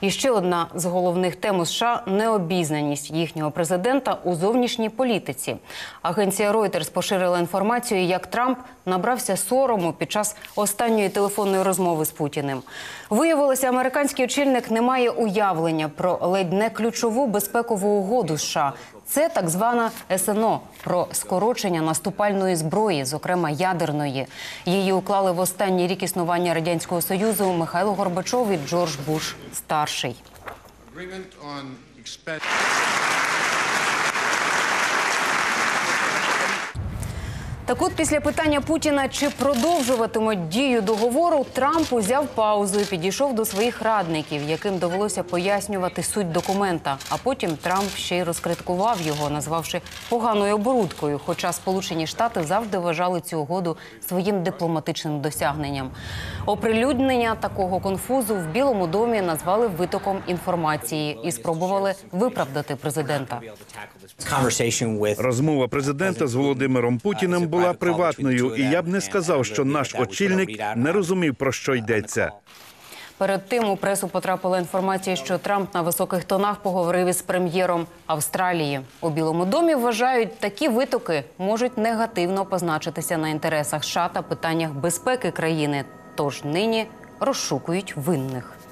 І ще одна з головних тем у США необізнаність їхнього президента у зовнішній політиці. Агенція Reuters поширила інформацію, як Трамп набрався сорому під час останньої телефонної розмови з Путіним. Виявилося, американський очільник не має уявлення про ледь не ключову безпекову угоду США. Це так звана СНО про скорочення наступальної зброї, зокрема ядерної. Її уклали в останній рік існування радянського союзу Михайло Горбачов і Джордж Буш старший. Так от після питання Путіна, чи продовжуватимуть дію договору, Трамп узяв паузу і підійшов до своїх радників, яким довелося пояснювати суть документа. А потім Трамп ще й розкриткував його, назвавши поганою оборудкою. Хоча Сполучені Штати завжди вважали цю угоду своїм дипломатичним досягненням. Оприлюднення такого конфузу в Білому домі назвали витоком інформації і спробували виправдати президента. Розмова президента з Володимиром Путіним була приватною, і я б не сказав, що наш очільник не розумів про що йдеться. Перед тим у пресу потрапила інформація, що Трамп на високих тонах поговорив із прем'єром Австралії. У Білому домі вважають, такі витоки можуть негативно позначитися на інтересах США та питаннях безпеки країни. Тож нині розшукують винних.